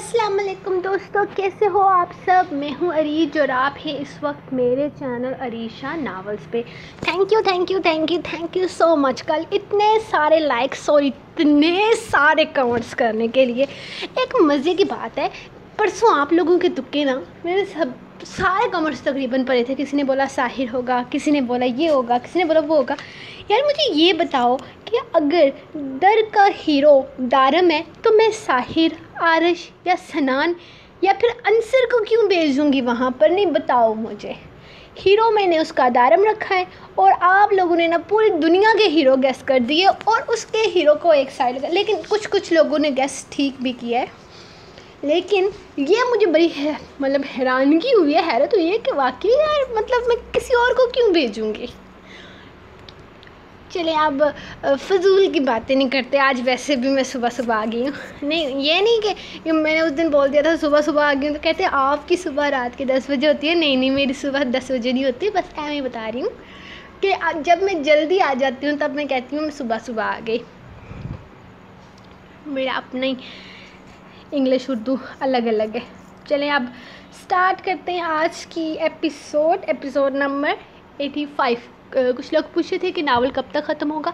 अस्सलाम वालेकुम दोस्तों, कैसे हो आप सब? मैं हूँ अरीज और आप हैं इस वक्त मेरे चैनल अरीशा नावल्स पे। Thank you thank you thank you thank you so much कल इतने सारे लाइक्स और इतने सारे कमेंट्स करने के लिए एक मज़े की बात है। परसों आप लोगों के तुक्के ना, मेरे सब, सारे कमेंट्स तकरीबन पड़े थे। किसी ने बोला साहिर होगा, किसी ने बोला ये होगा, किसी ने बोला वो होगा। यार मुझे ये बताओ कि अगर दर का हीरो दारम है तो मैं साहिर आरश या सनान या फिर अंसर को क्यों भेजूँगी वहाँ पर? नहीं, बताओ मुझे। हीरो मैंने उसका दारम रखा है और आप लोगों ने ना पूरी दुनिया के हीरो गैस कर दिए और उसके हीरो को एक साइड कर लेकिन कुछ कुछ लोगों ने गैस ठीक भी किया है। लेकिन ये मुझे बड़ी है मतलब हैरानगी हुई है, हैरत हुई है कि वाकई यार मतलब मैं किसी और को क्यों भेजूँगी? चले अब फजूल की बातें नहीं करते। आज वैसे भी मैं सुबह सुबह आ गई हूँ। नहीं ये नहीं कि, मैंने उस दिन बोल दिया था सुबह सुबह आ गई हूँ। तो कहते हैं आपकी सुबह रात के दस बजे होती है। नहीं नहीं मेरी सुबह दस बजे नहीं होती बस ही बता रही हूँ कि जब मैं जल्दी आ जाती हूँ तब मैं कहती हूँ मैं सुबह सुबह आ गई। मेरा अपना ही इंग्लिश उर्दू अलग अलग है। चलें अब स्टार्ट करते हैं आज की episode episode number eighty five कुछ लोग पूछे थे कि नावल कब तक ख़त्म होगा।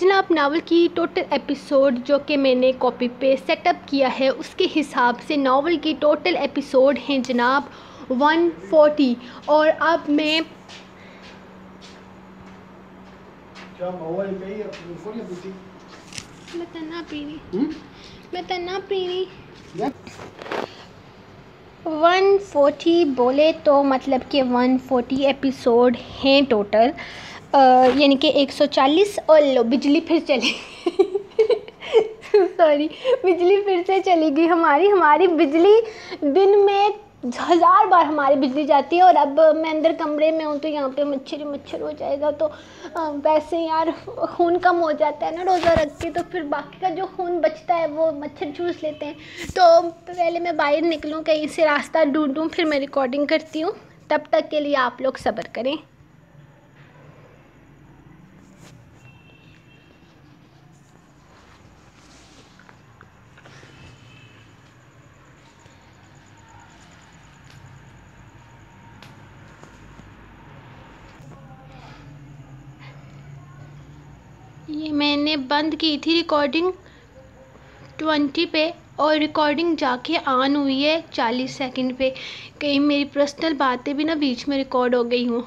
जनाब नावल की टोटल एपिसोड जो कि मैंने कॉपी पे सेटअप किया है उसके हिसाब से नावल की टोटल एपिसोड हैं जनाब 140 और अब मैं मैं तना पीनी मैं तना पीनी 140 बोले तो मतलब कि 140 एपिसोड हैं टोटल। यानी कि 140 और लो, बिजली फिर चली सॉरी बिजली फिर से चली गई। हमारी हमारी बिजली दिन में हज़ार बार हमारी बिजली जाती है और अब मैं अंदर कमरे में हूँ तो यहाँ पे मच्छर ही मच्छर हो जाएगा तो वैसे यार खून कम हो जाता है ना रोज़ा रख के तो फिर बाकी का जो खून बचता है वो मच्छर चूस लेते हैं। तो पहले मैं बाहर निकलूँ, कहीं से रास्ता ढूंढूँ, फिर मैं रिकॉर्डिंग करती हूँ। तब तक के लिए आप लोग सब्र करें। ये मैंने बंद की थी रिकॉर्डिंग ट्वेंटी पे और रिकॉर्डिंग जाके ऑन हुई है चालीस सेकंड पे। कहीं मेरी पर्सनल बातें भी ना बीच में रिकॉर्ड हो गई हूँ,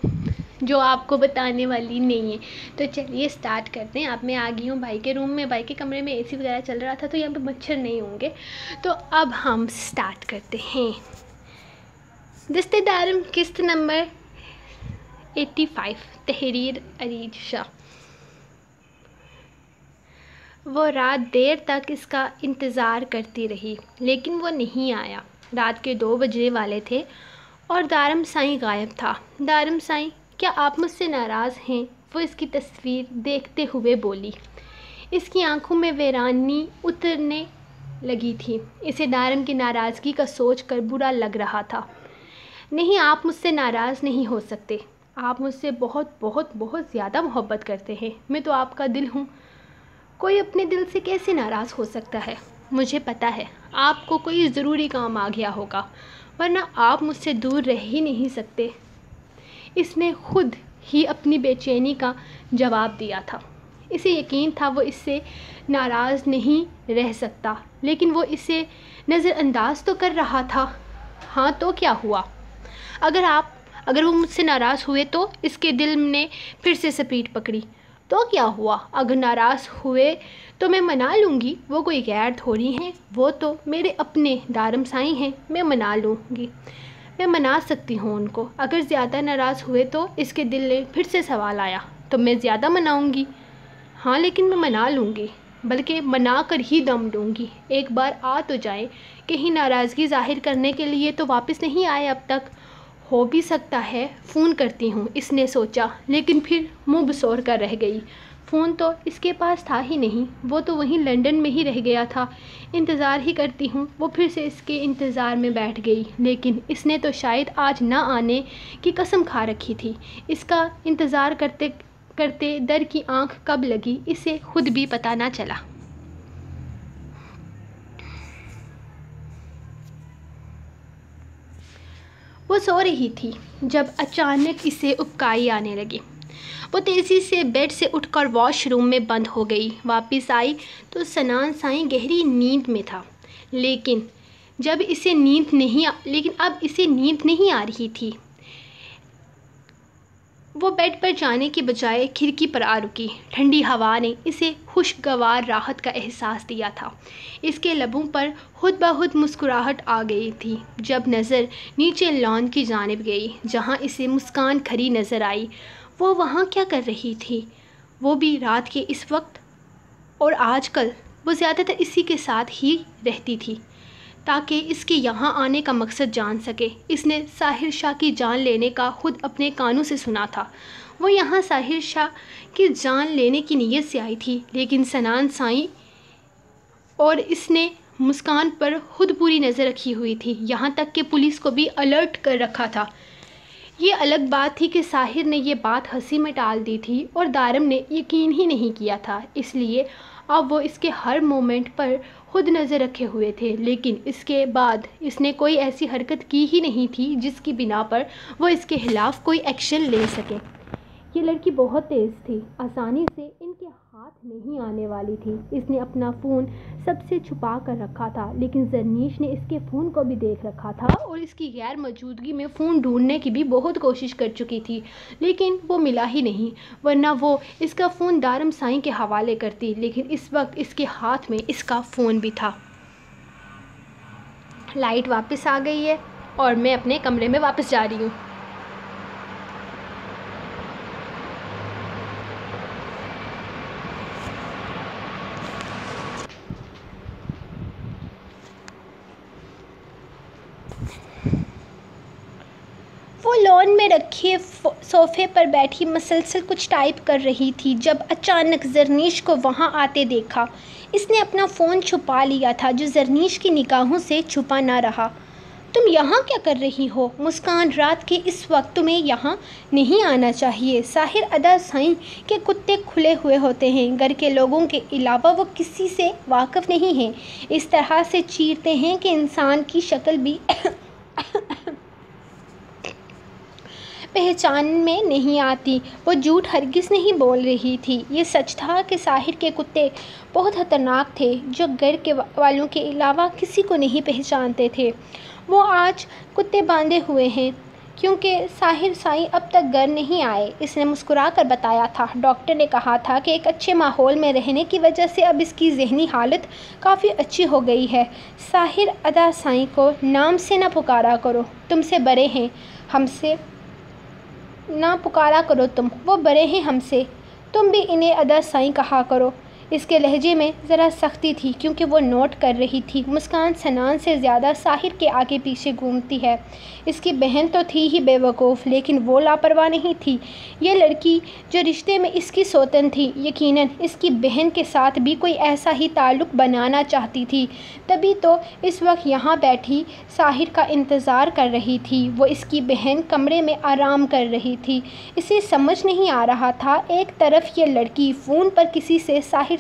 जो आपको बताने वाली नहीं है। तो चलिए स्टार्ट करते हैं। अब मैं आ गई हूँ भाई के रूम में। भाई के कमरे में एसी वगैरह चल रहा था तो यहाँ पे मच्छर नहीं होंगे। तो अब हम स्टार्ट करते हैं। दस्तेदार किस्त नंबर एट्टी फाइव तहरीर अरीज शाह। वो रात देर तक इसका इंतज़ार करती रही, लेकिन वो नहीं आया। रात के दो बजने वाले थे और दारम साईं गायब था। दारम साईं, क्या आप मुझसे नाराज़ हैं? वो इसकी तस्वीर देखते हुए बोली। इसकी आँखों में वीरानी उतरने लगी थी। इसे दारम की नाराज़गी का सोच कर बुरा लग रहा था। नहीं, आप मुझसे नाराज़ नहीं हो सकते। आप मुझसे बहुत बहुत बहुत ज़्यादा मोहब्बत करते हैं। मैं तो आपका दिल हूँ। कोई अपने दिल से कैसे नाराज़ हो सकता है? मुझे पता है, आपको कोई ज़रूरी काम आ गया होगा, वरना आप मुझसे दूर रह ही नहीं सकते। इसने खुद ही अपनी बेचैनी का जवाब दिया था। इसे यकीन था वो इससे नाराज़ नहीं रह सकता, लेकिन वो इसे नज़रअंदाज तो कर रहा था। हाँ तो क्या हुआ? अगर आप, अगर वो मुझसे नाराज़ हुए तो इसके दिल ने फिर से सपीट पकड़ी। तो क्या हुआ? अगर नाराज़ हुए तो मैं मना लूँगी। वो कोई गैर थोड़ी हैं, वो तो मेरे अपने दारम साई हैं, मैं मना लूँगी। मैं मना सकती हूँ उनको। अगर ज़्यादा नाराज़ हुए तो इसके दिल में फिर से सवाल आया तो मैं ज़्यादा मनाऊँगी। हाँ लेकिन मैं मना लूँगी, बल्कि मना कर ही दम दूँगी एक बार आ तो जाए। कहीं नाराज़गी ज़ाहिर करने के लिए तो वापस नहीं आए अब तक। हो भी सकता है, फ़ोन करती हूँ, इसने सोचा, लेकिन फिर मुँह बसोर कर रह गई। फ़ोन तो इसके पास था ही नहीं, वो तो वहीं लंदन में ही रह गया था। इंतज़ार ही करती हूँ, वो फिर से इसके इंतज़ार में बैठ गई, लेकिन इसने तो शायद आज ना आने की कसम खा रखी थी। इसका इंतज़ार करते करते दर की आँख कब लगी, इसे खुद भी पता ना चला। वो सो रही थी, जब अचानक इसे उपकाई आने लगी। वो तेज़ी से बेड से उठकर वॉशरूम में बंद हो गई। वापस आई तो सनान साई गहरी नींद में था। लेकिन जब इसे नींद नहीं लेकिन अब इसे नींद नहीं आ रही थी वो बेड पर जाने के बजाय खिड़की पर आ रुकी। ठंडी हवा ने इसे खुशगवार राहत का एहसास दिया था। इसके लबों पर खुद ब खुद मुस्कुराहट आ गई थी, जब नज़र नीचे लॉन की जानब गई, जहाँ इसे मुस्कान खरी नज़र आई। वो वहाँ क्या कर रही थी? वो भी रात के इस वक्त? और आजकल वो ज़्यादातर इसी के साथ ही रहती थी। ताकि इसके यहाँ आने का मकसद जान सके। इसने साहिर शाह की जान लेने का खुद अपने कानों से सुना था। वो यहाँ साहिर शाह की जान लेने की नीयत से आई थी, लेकिन सनान साई और इसने मुस्कान पर खुद पूरी नज़र रखी हुई थी। यहाँ तक कि पुलिस को भी अलर्ट कर रखा था। ये अलग बात थी कि साहिर ने ये बात हँसी में टाल दी थी और दारम ने यकीन ही नहीं किया था। इसलिए अब वो इसके हर मोमेंट पर खुद नज़र रखे हुए थे, लेकिन इसके बाद इसने कोई ऐसी हरकत की ही नहीं थी जिसकी बिना पर वो इसके ख़िलाफ़ कोई एक्शन ले सके। ये लड़की बहुत तेज़ थी। आसानी से इनके हाथ नहीं आने वाली थी। इसने अपना फ़ोन सबसे छुपा कर रखा था, लेकिन जरनीश ने इसके फ़ोन को भी देख रखा था और इसकी गैर मौजूदगी में फ़ोन ढूँढने की भी बहुत कोशिश कर चुकी थी, लेकिन वो मिला ही नहीं, वरना वो इसका फ़ोन दारम साई के हवाले करती, लेकिन इस वक्त इसके हाथ में इसका फ़ोन भी था। लाइट वापस आ गई है और मैं अपने कमरे में वापस जा रही हूँ वो लॉन में रखे सोफ़े पर बैठी मसलसल कुछ टाइप कर रही थी, जब अचानक जरनीश को वहाँ आते देखा। इसने अपना फ़ोन छुपा लिया था, जो जरनीश की निगाहों से छुपा ना रहा। तुम यहाँ क्या कर रही हो? मुस्कान रात के इस वक्त तुम्हें यहाँ नहीं आना चाहिए। साहिर अदा साई के कुत्ते खुले हुए होते हैं। घर के लोगों के अलावा वो किसी से वाकफ़ नहीं हैं। इस तरह से चीरते हैं कि इंसान की शक्ल भी पहचान में नहीं आती। वो झूठ हरगिज़ नहीं बोल रही थी। ये सच था कि साहिर के कुत्ते बहुत ख़तरनाक थे, जो घर के वालों के अलावा किसी को नहीं पहचानते थे। वो आज कुत्ते बांधे हुए हैं, क्योंकि साहिर साई अब तक घर नहीं आए। इसने मुस्कुरा कर बताया था। डॉक्टर ने कहा था कि एक अच्छे माहौल में रहने की वजह से अब इसकी जहनी हालत काफ़ी अच्छी हो गई है। साहिर अदा साई को नाम से ना पुकारा करो। तुमसे बड़े हैं। हमसे ना पुकारा करो तुम, वो बड़े हैं हमसे। तुम भी इन्हें अदा साई कहा करो। इसके लहजे में ज़रा सख्ती थी, क्योंकि वो नोट कर रही थी। मुस्कान सनान से ज़्यादा साहिर के आगे पीछे घूमती है। इसकी बहन तो थी ही बेवकूफ़, लेकिन वो लापरवाह नहीं थी। ये लड़की जो रिश्ते में इसकी सोतन थी, यकीनन इसकी बहन के साथ भी कोई ऐसा ही ताल्लुक़ बनाना चाहती थी। तभी तो इस वक्त यहाँ बैठी साहिर का इंतज़ार कर रही थी। वो इसकी बहन कमरे में आराम कर रही थी। इसे समझ नहीं आ रहा था, एक तरफ़ ये लड़की फ़ोन पर किसी से साहिर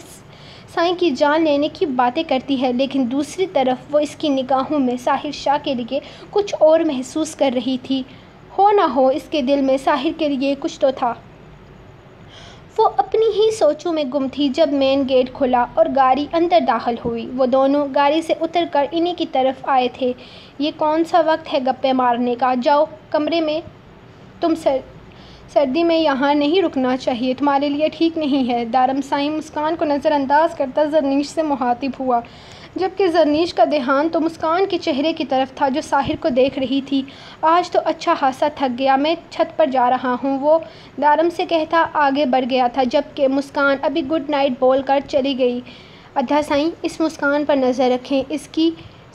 साईं की जान लेने की बातें करती है, लेकिन दूसरी तरफ़ वो इसकी निगाहों में साहिर शाह के लिए कुछ और महसूस कर रही थी। हो ना हो, इसके दिल में साहिर के लिए कुछ तो था। वो अपनी ही सोचों में गुम थी जब मेन गेट खुला और गाड़ी अंदर दाखिल हुई। वो दोनों गाड़ी से उतर कर इन्हीं की तरफ़ आए थे। ये कौन सा वक्त है गप्पे मारने का? जाओ कमरे में। तुम, सर सर्दी में यहाँ नहीं रुकना चाहिए। तुम्हारे लिए ठीक नहीं है। दारम साई मुस्कान को नज़रअंदाज करता जरनीश से मुहातिब हुआ। जबकि जरनीश का ध्यान तो मुस्कान के चेहरे की तरफ़ था जो साहिर को देख रही थी। आज तो अच्छा हादसा थक गया। मैं छत पर जा रहा हूँ। वो दारम से कहता, आगे बढ़ गया था, जबकि मुस्कान अभी गुड नाइट बोल कर चली गई। अदा साई, इस मुस्कान पर नज़र रखें। इसकी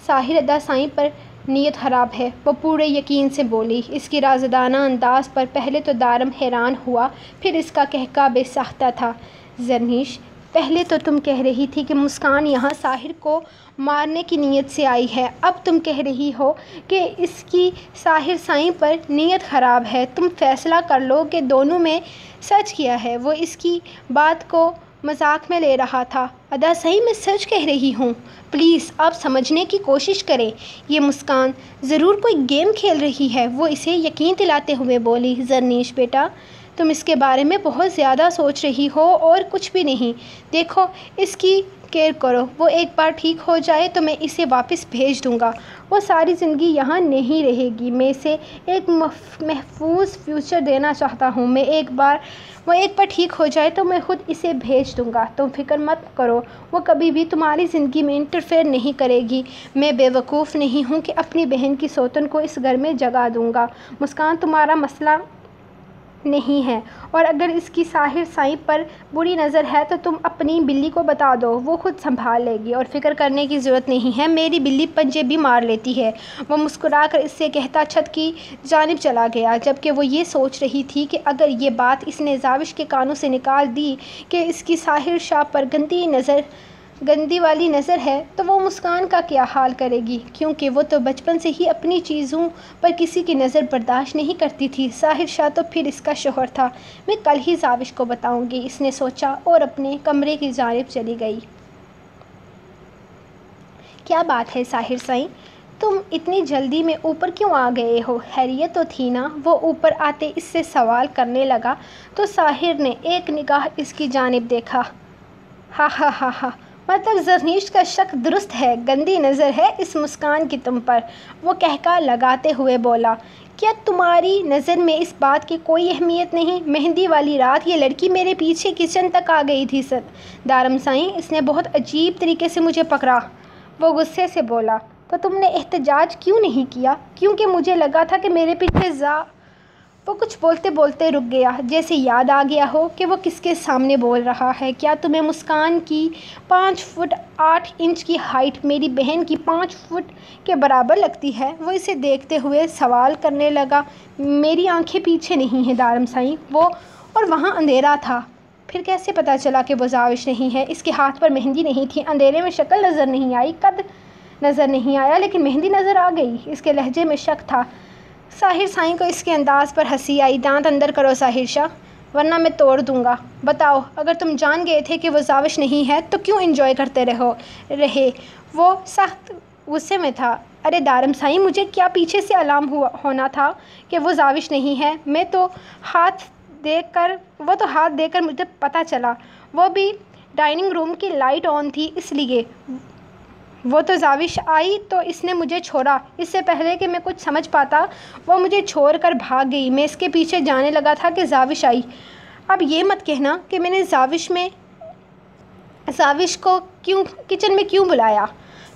साहिर अदा साई पर नीयत ख़राब है। वो पूरे यकीन से बोली, इसकी राजदाना अंदाज पर पहले तो दारम हैरान हुआ, फिर इसका कहका बेसाख्ता था। जरनीश, पहले तो तुम कह रही थी कि मुस्कान यहाँ साहिर को मारने की नीयत से आई है। अब तुम कह रही हो कि इसकी साहिर साई पर नीयत ख़राब है। तुम फैसला कर लो कि दोनों में सच किया है। वो इसकी बात को मज़ाक में ले रहा था। अदा सही मैं सच कह रही हूँ। प्लीज़, आप समझने की कोशिश करें। यह मुस्कान, ज़रूर कोई गेम खेल रही है। वो इसे यकीन दिलाते हुए बोली, जरनीश बेटा तुम इसके बारे में बहुत ज़्यादा सोच रही हो और कुछ भी नहीं। देखो, इसकी केयर करो। वो एक बार ठीक हो जाए तो मैं इसे वापस भेज दूँगा। वो सारी ज़िंदगी यहाँ नहीं रहेगी। मैं इसे एक महफूज फ्यूचर देना चाहता हूँ। मैं एक बार, वो एक बार ठीक हो जाए तो मैं ख़ुद इसे भेज दूँगा। तुम फ़िक्र मत करो। वो कभी भी तुम्हारी ज़िंदगी में इंटरफेयर नहीं करेगी। मैं बेवकूफ़ नहीं हूँ कि अपनी बहन की सोतन को इस घर में जगा दूँगा। मुस्कान, तुम्हारा मसला नहीं है। और अगर इसकी साहिर साई पर बुरी नज़र है तो तुम अपनी बिल्ली को बता दो, वो खुद संभाल लेगी। और फ़िक्र करने की ज़रूरत नहीं है, मेरी बिल्ली पंजे भी मार लेती है। वो मुस्कुरा कर इससे कहता, छत की जानब चला गया, जबकि वो ये सोच रही थी कि अगर ये बात इसने जाविश के कानों से निकाल दी कि इसकी साहिर शाह पर गंदी नज़र गंदी वाली नज़र है तो वो मुस्कान का क्या हाल करेगी? क्योंकि वो तो बचपन से ही अपनी चीज़ों पर किसी की नज़र बर्दाश्त नहीं करती थी। साहिर शाह तो फिर इसका शोहर था। मैं कल ही जाविश को बताऊँगी, इसने सोचा और अपने कमरे की जानब चली गई। क्या बात है साहिर साई, तुम इतनी जल्दी में ऊपर क्यों आ गए हो? हैरियत तो थी ना, वो ऊपर आते इससे सवाल करने लगा तो साहिर ने एक निगाह इसकी जानब देखा। हा हा हा हा। मतलब जरनीश का शक दुरुस्त है, गंदी नज़र है इस मुस्कान की तुम पर। वो कहका लगाते हुए बोला, क्या तुम्हारी नज़र में इस बात की कोई अहमियत नहीं? मेहंदी वाली रात ये लड़की मेरे पीछे किचन तक आ गई थी सर दारम साई, इसने बहुत अजीब तरीके से मुझे पकड़ा। वो गुस्से से बोला तो तुमने एहतजाज क्यों नहीं किया? क्योंकि मुझे लगा था कि मेरे पीछे जा वो कुछ बोलते बोलते रुक गया। जैसे याद आ गया हो कि वो किसके सामने बोल रहा है। क्या तुम्हें मुस्कान की पाँच फुट आठ इंच की हाइट मेरी बहन की पाँच फुट के बराबर लगती है? वो इसे देखते हुए सवाल करने लगा, मेरी आँखें पीछे नहीं हैं दारम साई। वो, और वहाँ अंधेरा था। फिर कैसे पता चला कि वो जाविश नहीं है? इसके हाथ पर मेहंदी नहीं थी। अंधेरे में शक्ल नज़र नहीं आई, कद नज़र नहीं आया, लेकिन मेहंदी नज़र आ गई। इसके लहजे में शक था। साहिर साईं को इसके अंदाज़ पर हँसी आई, दांत अंदर करो साहिर शाह, वरना मैं तोड़ दूँगा। बताओ, अगर तुम जान गए थे कि वो जाविश नहीं है तो क्यों इन्जॉय करते रहो, रहे? वो सख्त गुस्से में था। अरे दारम साईं, मुझे क्या पीछे से अलार्म हुआ, होना था कि वो जाविश नहीं है? मैं तो हाथ देख कर वो तो हाथ देकर मुझे पता चला। वो भी डाइनिंग रूम की लाइट ऑन थी, इसलिए वो तो जाविश आई तो इसने मुझे छोड़ा। इससे पहले कि मैं कुछ समझ पाता, वो मुझे छोड़ कर भाग गई। मैं इसके पीछे जाने लगा था कि जाविश आई। अब ये मत कहना कि मैंने जाविश में, जाविश को क्यों, किचन में क्यों बुलाया?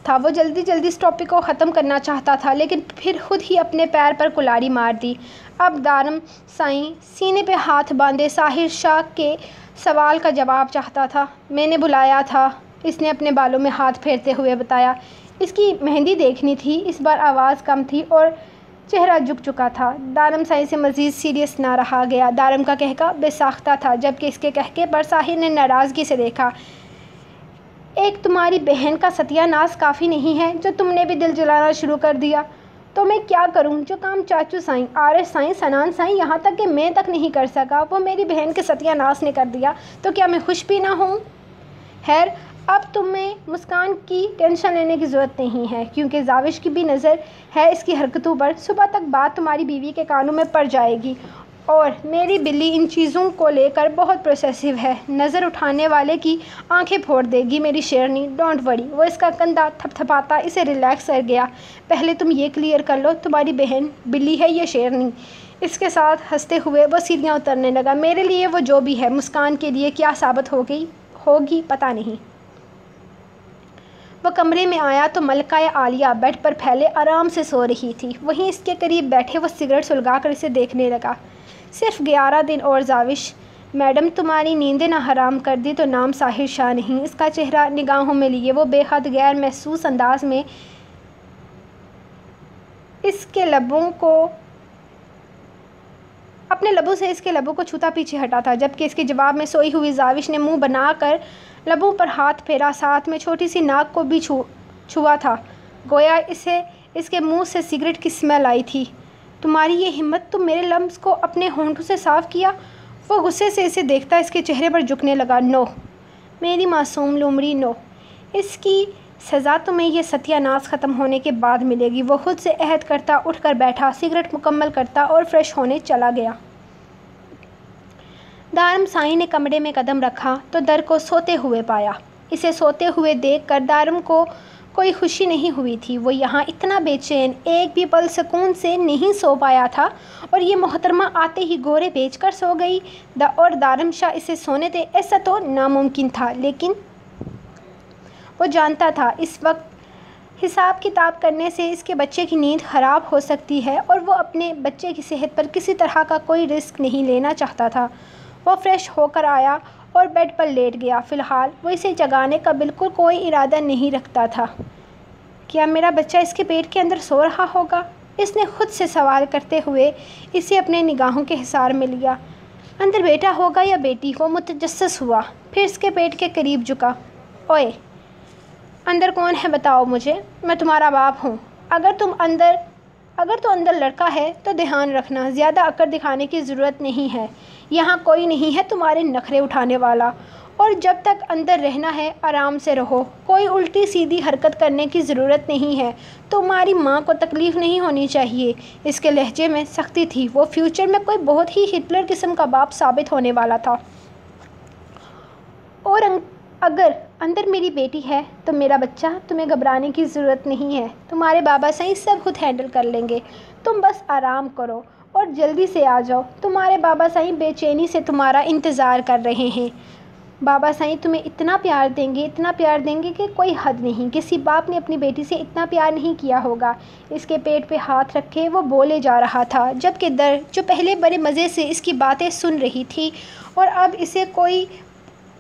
था वो जल्दी जल्दी इस टॉपिक को ख़त्म करना चाहता था, लेकिन फिर खुद ही अपने पैर पर कुलाड़ी मार दी। अब दारम साई सीने पे हाथ बांधे, साहिर शाह के सवाल का जवाब चाहता था। मैंने बुलाया था। इसने अपने बालों में हाथ फेरते हुए बताया, इसकी मेहंदी देखनी थी, इस बार आवाज़ कम थी और चेहरा झुक चुका था। दारम साई से मज़ीद सीरियस ना रहा गया। दारम का कहका बेसाख्ता था, जबकि इसके कहके पर साहिर ने नाराज़गी से देखा, एक तुम्हारी बहन का सत्यानाश काफ़ी नहीं है, जो तुमने भी दिल जलाना शुरू कर दिया। तो मैं क्या करूँ? जो काम चाचू साईं आर साईं, सनान साईं, यहाँ तक कि मैं तक नहीं कर सका, वो मेरी बहन के सत्यानाश ने कर दिया तो क्या मैं खुश भी ना हूँ? खैर अब तुम्हें मुस्कान की टेंशन लेने की ज़रूरत नहीं है, क्योंकि जाविश की भी नज़र है इसकी हरकतों पर। सुबह तक बात तुम्हारी बीवी के कानों में पड़ जाएगी और मेरी बिल्ली इन चीज़ों को लेकर बहुत प्रोसेसिव है। नज़र उठाने वाले की आँखें फोड़ देगी मेरी शेरनी। डोंट वरी वो इसका कंधा थपथपाता, इसे रिलैक्स कर गया। पहले तुम ये क्लियर कर लो, तुम्हारी बहन बिल्ली है या शेरनी? इसके साथ हँसते हुए वो सीढ़ियाँ उतरने लगा। मेरे लिए वो जो भी है, मुस्कान के लिए क्या साबित हो गई? होगी, पता नहीं। वह कमरे में आया तो मलका आलिया बेड पर फैले आराम से सो रही थी। वहीं इसके करीब बैठे वह सिगरेट सुलगा कर इसे देखने लगा। सिर्फ़ ग्यारह दिन और जाविश, मैडम, तुम्हारी नींदें ना हराम कर दी तो नाम साहिर शाह नहीं। इसका चेहरा निगाहों में लिए। वो बेहद गैर महसूस अंदाज में इसके लबों को, अपने लबों से इसके लबों को छूता पीछे हटा था, जबकि इसके जवाब में सोई हुई जाविश ने मुँह बनाकर लबों पर हाथ फेरा, साथ में छोटी सी नाक को भी छू, छुआ था। गोया इसे, इसके मुँह से सिगरेट की स्मेल आई थी। तुम्हारी ये हिम्मत तुम मेरे लम्स को अपने होंठों से साफ़ किया? वो गुस्से से इसे देखता इसके चेहरे पर झुकने लगा। नो, मेरी मासूम लुमड़ी, नो। इसकी सज़ा तुम्हें यह सत्यानाश ख़त्म होने के बाद मिलेगी। वो खुद से अहद करता, उठकर बैठा, सिगरेट मुकम्मल करता और फ्रेश होने चला गया। दारम साई ने कमरे में कदम रखा तो दर को सोते हुए पाया। इसे सोते हुए देख कर दारम को कोई खुशी नहीं हुई थी। वो यहाँ इतना बेचैन, एक भी पल सुकून से नहीं सो पाया था और ये मोहतरमा आते ही गोरे बेच कर सो गई। द और दारम शाह इसे सोने थे ऐसा तो नामुमकिन था, लेकिन वो जानता था, इस वक्त हिसाब किताब करने से इसके बच्चे की नींद ख़राब हो सकती है और वो अपने बच्चे की सेहत पर किसी तरह का कोई रिस्क नहीं लेना चाहता था। वो फ्रेश होकर आया और बेड पर लेट गया। फ़िलहाल वो इसे जगाने का बिल्कुल कोई इरादा नहीं रखता था। क्या मेरा बच्चा इसके पेट के अंदर सो रहा होगा? इसने खुद से सवाल करते हुए इसे अपने निगाहों के हिसार में लिया। अंदर बेटा होगा या बेटी वो मुतजस हुआ? फिर इसके पेट के करीब झुका। ओए, अंदर कौन है बताओ मुझे? मैं तुम्हारा बाप हूँ। अगर तुम अंदर अगर तो अंदर लड़का है तो ध्यान रखना, ज़्यादा अकड़ दिखाने की ज़रूरत नहीं है। यहाँ कोई नहीं है तुम्हारे नखरे उठाने वाला। और जब तक अंदर रहना है, आराम से रहो। कोई उल्टी सीधी हरकत करने की ज़रूरत नहीं है। तुम्हारी माँ को तकलीफ़ नहीं होनी चाहिए। इसके लहजे में सख्ती थी। वो फ्यूचर में कोई बहुत ही हिटलर किस्म का बाप साबित होने वाला था। और अगर अंदर मेरी बेटी है तो मेरा बच्चा तुम्हें घबराने की ज़रूरत नहीं है। तुम्हारे बाबा सही सब खुद हैंडल कर लेंगे। तुम बस आराम करो और जल्दी से आ जाओ। तुम्हारे बाबा साईं बेचैनी से तुम्हारा इंतज़ार कर रहे हैं। बाबा साईं तुम्हें इतना प्यार देंगे, इतना प्यार देंगे कि कोई हद नहीं। किसी बाप ने अपनी बेटी से इतना प्यार नहीं किया होगा। इसके पेट पे हाथ रखे वो बोले जा रहा था, जबकि दर, जो पहले बड़े मज़े से इसकी बातें सुन रही थी, और अब इसे कोई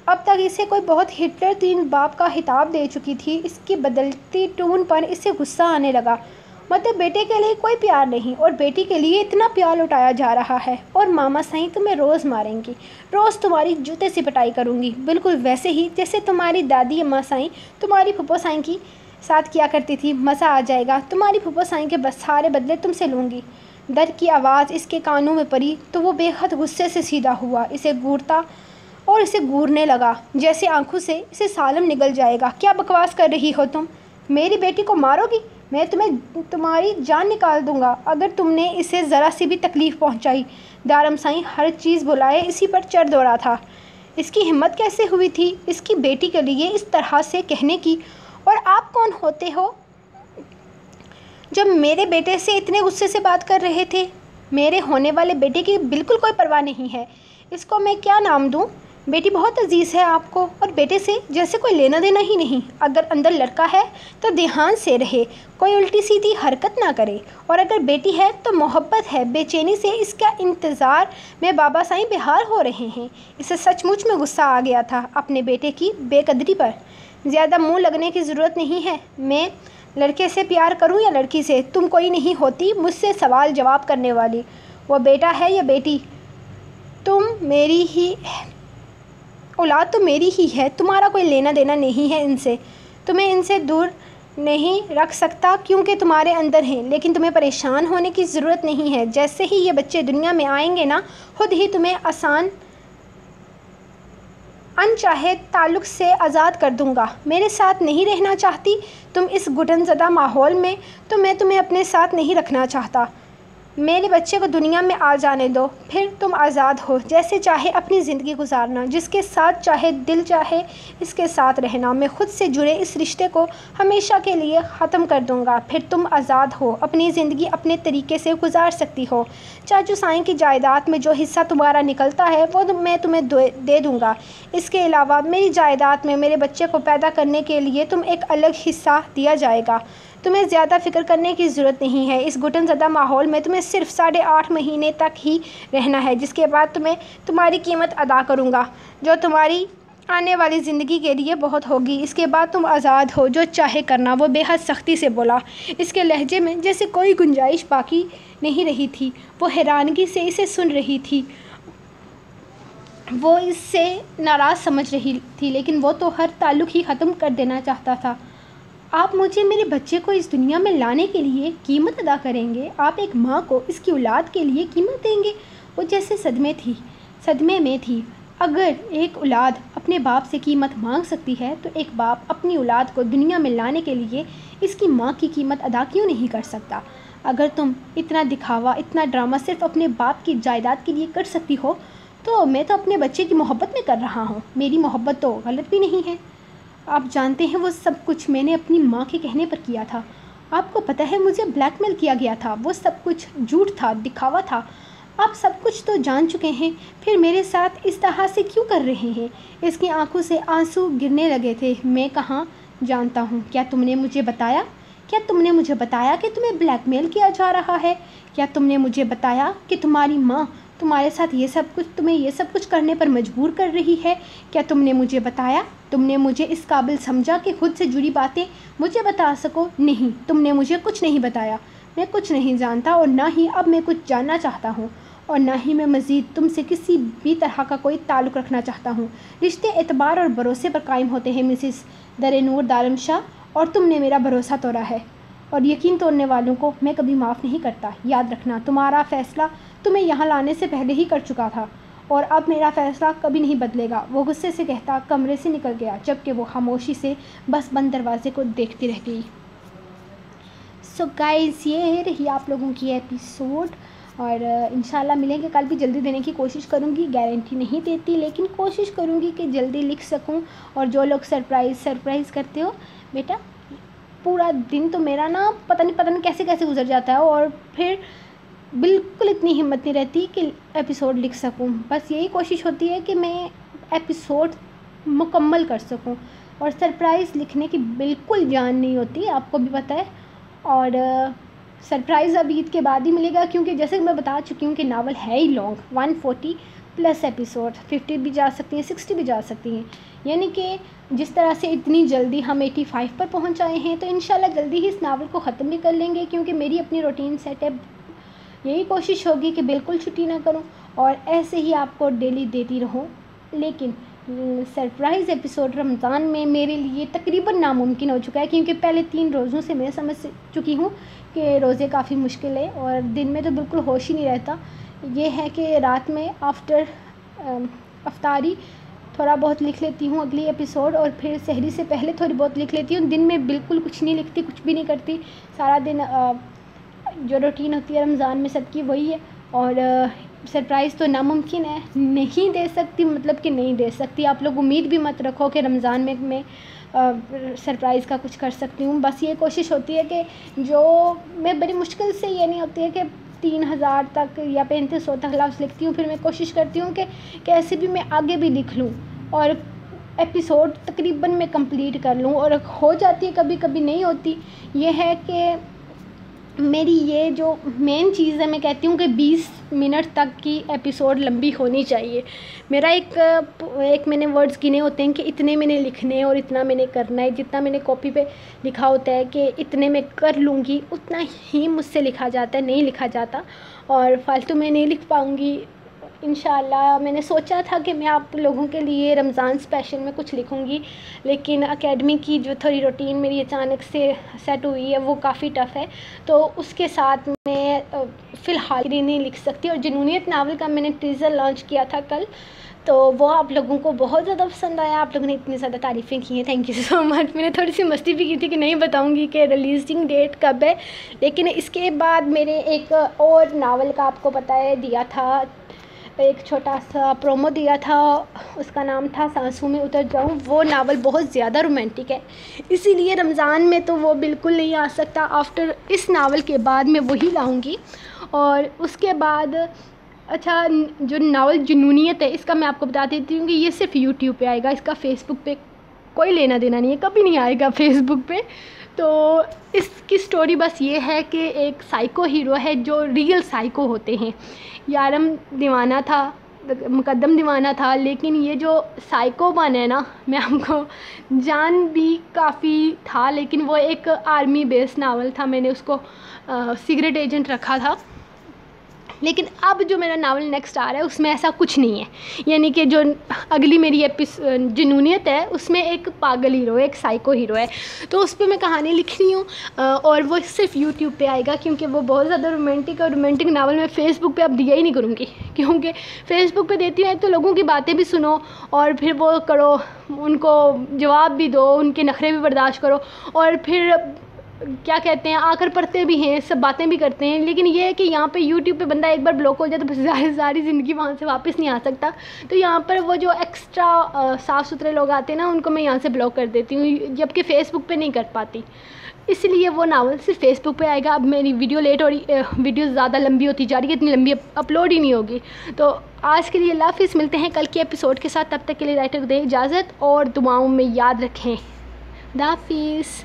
अब तक इसे कोई बहुत हिटलर तीन बाप का हिताब दे चुकी थी। इसकी बदलती टून पर इसे गुस्सा आने लगा। मतलब बेटे के लिए कोई प्यार नहीं और बेटी के लिए इतना प्यार लुटाया जा रहा है और मामा सही तुम्हें रोज़ मारेंगी। रोज़ तुम्हारी जूते से पिटाई करूँगी। बिल्कुल वैसे ही जैसे तुम्हारी दादी अम्मा साई तुम्हारी फुप्पो साई की साथ किया करती थी, मज़ा आ जाएगा। तुम्हारी फुप्पो साई के बस सारे बदले तुमसे लूँगी। दर की आवाज़ इसके कानों में पड़ी तो वो बेहद गुस्से से सीधा हुआ। इसे घूरता और इसे घूरने लगा। जैसे आँखों से इसे सालम निकल जाएगा। क्या बकवास कर रही हो तुम? मेरी बेटी को मारोगी? मैं तुम्हें, तुम्हारी जान निकाल दूँगा। अगर तुमने इसे ज़रा सी भी तकलीफ़ पहुंचाई। दारम साई हर चीज़ बुलाए, इसी पर चढ़ दौड़ा था। इसकी हिम्मत कैसे हुई थी? इसकी बेटी के लिए इस तरह से कहने की। और आप कौन होते हो? जब मेरे बेटे से इतने गुस्से से बात कर रहे थे? मेरे होने वाले बेटे की बिल्कुल कोई परवाह नहीं है। इसको मैं क्या नाम दूँ? बेटी बहुत अज़ीज़ है आपको और बेटे से जैसे कोई लेना देना ही नहीं। अगर अंदर लड़का है तो ध्यान से रहे, कोई उल्टी सीधी हरकत ना करे। और अगर बेटी है तो मोहब्बत है, बेचैनी से इसका इंतज़ार में बाबा साईं बेहाल हो रहे हैं। इसे सचमुच में गुस्सा आ गया था अपने बेटे की बेकदरी पर। ज़्यादा मुँह लगने की ज़रूरत नहीं है। मैं लड़के से प्यार करूँ या लड़की से? तुम कोई नहीं होती मुझसे सवाल जवाब करने वाली। वो बेटा है या बेटी? तुम मेरी ही औलाद तो मेरी ही है, तुम्हारा कोई लेना देना नहीं है इनसे। तुम्हें इनसे दूर नहीं रख सकता क्योंकि तुम्हारे अंदर हैं, लेकिन तुम्हें परेशान होने की ज़रूरत नहीं है। जैसे ही ये बच्चे दुनिया में आएँगे ना, खुद ही तुम्हें आसान, अनचाहे ताल्लुक़ से आज़ाद कर दूँगा। मेरे साथ नहीं रहना चाहती, तुम इस घुटन ज़दा माहौल में तो मैं तुम्हें अपने साथ नहीं रखना चाहता। मेरे बच्चे को दुनिया में आ जाने दो, फिर तुम आज़ाद हो, जैसे चाहे अपनी ज़िंदगी गुजारना, जिसके साथ चाहे दिल चाहे इसके साथ रहना। मैं खुद से जुड़े इस रिश्ते को हमेशा के लिए ख़त्म कर दूँगा। फिर तुम आज़ाद हो, अपनी ज़िंदगी अपने तरीके से गुजार सकती हो। चाचू साईं की जायदाद में जो हिस्सा तुम्हारा निकलता है, वो मैं तुम्हें दे दूँगा। इसके अलावा मेरी जायदाद में मेरे बच्चे को पैदा करने के लिए तुम एक अलग हिस्सा दिया जाएगा। तुम्हें ज़्यादा फ़िक्र करने की ज़रूरत नहीं है। इस घुटन ज़दा माहौल में तुम्हें सिर्फ़ साढ़े आठ महीने तक ही रहना है, जिसके बाद तुम्हें तुम्हारी कीमत अदा करूँगा, जो तुम्हारी आने वाली ज़िंदगी के लिए बहुत होगी। इसके बाद तुम आज़ाद हो, जो चाहे करना, वो बेहद सख्ती से बोला। इसके लहजे में जैसे कोई गुंजाइश बाकी नहीं रही थी, वो हैरानगी से इसे सुन रही थी। वो इससे नाराज़ समझ रही थी, लेकिन वो तो हर ताल्लुक़ ही ख़त्म कर देना चाहता था। आप मुझे मेरे बच्चे को इस दुनिया में लाने के लिए कीमत अदा करेंगे। आप एक माँ को इसकी औलाद के लिए कीमत देंगे। वो जैसे सदमे थी, सदमे में थी। अगर एक औलाद अपने बाप से कीमत मांग सकती है तो एक बाप अपनी औलाद को दुनिया में लाने के लिए इसकी माँ की कीमत अदा क्यों नहीं कर सकता? अगर तुम इतना दिखावा, इतना ड्रामा सिर्फ़ अपने बाप की जायदाद के लिए कर सकती हो तो मैं तो अपने बच्चे की मोहब्बत में कर रहा हूँ। मेरी मोहब्बत तो गलत भी नहीं है। आप जानते हैं वो सब कुछ मैंने अपनी माँ के कहने पर किया था। आपको पता है मुझे ब्लैकमेल किया गया था। वो सब कुछ झूठ था, दिखावा था। आप सब कुछ तो जान चुके हैं। फिर मेरे साथ इस तरह से क्यों कर रहे हैं? इसकी आँखों से आँसू गिरने लगे थे। मैं कहाँ जानता हूँ? क्या तुमने मुझे बताया? क्या तुमने मुझे बताया कि तुम्हें ब्लैकमेल किया जा रहा है? क्या तुमने मुझे बताया कि तुम्हारी माँ तुम्हारे साथ ये सब कुछ, तुम्हें ये सब कुछ करने पर मजबूर कर रही है? क्या तुमने मुझे बताया? तुमने मुझे इस काबिल समझा कि खुद से जुड़ी बातें मुझे बता सको? नहीं, तुमने मुझे कुछ नहीं बताया। मैं कुछ नहीं जानता और ना ही अब मैं कुछ जानना चाहता हूँ। और ना ही मैं मज़ीद तुमसे किसी भी तरह का कोई ताल्लुक़ रखना चाहता हूँ। रिश्ते एतबार और भरोसे पर कायम होते हैं, मिसिस दर नूर दारम शाह। और तुमने मेरा भरोसा तोड़ा है। और यकीन तोड़ने वालों को मैं कभी माफ़ नहीं करता। याद रखना, तुम्हारा फ़ैसला तुम्हें यहाँ लाने से पहले ही कर चुका था। और अब मेरा फ़ैसला कभी नहीं बदलेगा। वो गुस्से से कहता, कमरे से निकल गया। जबकि वो खामोशी से बस बंद दरवाजे को देखती रह गई। सो गाइस ये रही आप लोगों की एपिसोड और इन मिलेंगे। कल भी जल्दी देने की कोशिश करूँगी। गारंटी नहीं देती, लेकिन कोशिश करूँगी कि जल्दी लिख सकूँ। और जो लोग सरप्राइज़ सरप्राइज़ करते हो, बेटा, पूरा दिन तो मेरा ना पता नहीं पता नहीं कैसे कैसे गुजर जाता है। और फिर बिल्कुल इतनी हिम्मत नहीं रहती कि एपिसोड लिख सकूँ। बस यही कोशिश होती है कि मैं एपिसोड मुकम्मल कर सकूँ। और सरप्राइज़ लिखने की बिल्कुल जान नहीं होती, आपको भी पता है। और सरप्राइज़ अभी ईद के बाद ही मिलेगा, क्योंकि जैसे मैं बता चुकी हूँ कि नावल है ही long one forty plus episode fifty भी जा सकती हैं सिक्सटी भी जा सकती हैं। यानी कि जिस तरह से इतनी जल्दी हम एटी फाइव पर पहुँच आए हैं तो इन जल्दी ही इस नावल को ख़त्म भी कर लेंगे, क्योंकि मेरी अपनी रूटीन सेट है यही कोशिश होगी कि बिल्कुल छुट्टी ना करूँ और ऐसे ही आपको डेली देती रहूँ। लेकिन सरप्राइज़ एपिसोड रमज़ान में मेरे लिए तकरीबन नामुमकिन हो चुका है क्योंकि पहले तीन रोज़ों से मैं समझ चुकी हूँ कि रोज़े काफ़ी मुश्किल है और दिन में तो बिल्कुल होश ही नहीं रहता। ये है कि रात में आफ्टर अफ्तारी थोड़ा बहुत लिख लेती हूँ अगली एपिसोड और फिर शहरी से पहले थोड़ी बहुत लिख लेती हूँ। दिन में बिल्कुल कुछ नहीं लिखती, कुछ भी नहीं करती। सारा दिन जो रूटीन होती है रमज़ान में सबकी वही है। और सरप्राइज़ तो नामुमकिन है। नहीं दे सकती मतलब कि नहीं दे सकती। आप लोग उम्मीद भी मत रखो कि रमज़ान में मैं सरप्राइज़ का कुछ कर सकती हूँ। बस ये कोशिश होती है कि जो, मैं बड़ी मुश्किल से ये नहीं होती है कि तीन हज़ार तक या पैंतीस सौ तक लफ्ज़ लिखती हूँ। फिर मैं कोशिश करती हूँ कि कैसे भी मैं आगे भी लिख लूँ। और एपिसोड तकरीबन मैं कंप्लीट कर लूँ। और हो जाती है कभी कभी नहीं होती। ये है कि मेरी ये जो मेन चीज़ है, मैं कहती हूँ कि 20 मिनट तक की एपिसोड लंबी होनी चाहिए। मेरा एक एक मैंने वर्ड्स गिने होते हैं कि इतने मैंने लिखने और इतना मैंने करना है। जितना मैंने कॉपी पे लिखा होता है कि इतने मैं कर लूँगी, उतना ही मुझसे लिखा जाता है, नहीं लिखा जाता। और फालतू में नहीं लिख पाऊँगी। इन मैंने सोचा था कि मैं आप लोगों के लिए रमज़ान स्पेशल में कुछ लिखूँगी, लेकिन अकेडमी की जो थोड़ी रूटीन मेरी अचानक से सेट हुई है, वो काफ़ी टफ़ है। तो उसके साथ मैं फ़िलहाल नहीं लिख सकती और जुनूनीत नावल का मैंने टीज़र लॉन्च किया था कल तो वो आप लोगों को बहुत ज़्यादा पसंद आया। आप लोगों ने इतनी ज़्यादा तारीफ़ें की हैं। थैंक यू सो मच मैंने थोड़ी सी मस्ती भी की थी कि नहीं बताऊँगी कि रिलीजिंग डेट कब है, लेकिन इसके बाद मेरे एक और नावल का आपको पता है, दिया था एक छोटा सा प्रोमो दिया था, उसका नाम था सांसू में उतर जाऊँ। वो नावल बहुत ज़्यादा रोमांटिक है। इसीलिए रमज़ान में तो वो बिल्कुल नहीं आ सकता। आफ्टर इस नावल के बाद मैं वही लाऊँगी। और उसके बाद अच्छा जो नावल जुनूनीत है, इसका मैं आपको बता देती हूँ कि ये सिर्फ़ यूट्यूब पे आएगा। इसका फेसबुक पे कोई लेना देना नहीं है। कभी नहीं आएगा फेसबुक पे। तो इसकी स्टोरी बस ये है कि एक साइको हीरो है जो रियल साइको होते हैं। यारम दीवाना था मुकदम दीवाना था, लेकिन ये जो साइको बन है ना, मैं हमको जान भी काफ़ी था, लेकिन वो एक आर्मी बेस्ड नावल था, मैंने उसको सीक्रेट एजेंट रखा था। लेकिन अब जो मेरा नावल नेक्स्ट आ रहा है, उसमें ऐसा कुछ नहीं है। यानी कि जो अगली मेरी एपिस जुनूनियत है, उसमें एक पागल हीरो है, एक साइको हीरो है। तो उस पर मैं कहानी लिख रही हूँ और वो सिर्फ़ यूट्यूब पे आएगा, क्योंकि वो बहुत ज़्यादा रोमांटिक और रोमांटिक नावल मैं फ़ेसबुक पे अब दिया ही नहीं करूँगी। क्योंकि फ़ेसबुक पे देती हूँ तो लोगों की बातें भी सुनो, और फिर वो करो, उनको जवाब भी दो, उनके नखरे भी बर्दाश्त करो, और फिर क्या कहते हैं, आकर पढ़ते भी हैं, सब बातें भी करते हैं, लेकिन ये है कि यहाँ पे यूट्यूब पे बंदा एक बार ब्लॉक हो जाए तो सारी सारी ज़िंदगी वहाँ से वापस नहीं आ सकता। तो यहाँ पर वो जो एक्स्ट्रा साफ़ सुथरे लोग आते हैं ना, उनको मैं यहाँ से ब्लॉक कर देती हूँ, जबकि फ़ेसबुक पर नहीं कर पाती। इसलिए वो नावल सिर्फ़ फेसबुक पे आएगा। अब मेरी वीडियो लेट हो रही वीडियो ज़्यादा लंबी होती जा रही है, इतनी लंबी अपलोड ही नहीं होगी। तो आज के लिए लाफिस मिलते हैं कल के एपिसोड के साथ। तब तक के लिए राइटर दें इजाज़त और दुआओं में याद रखें। दाफिज़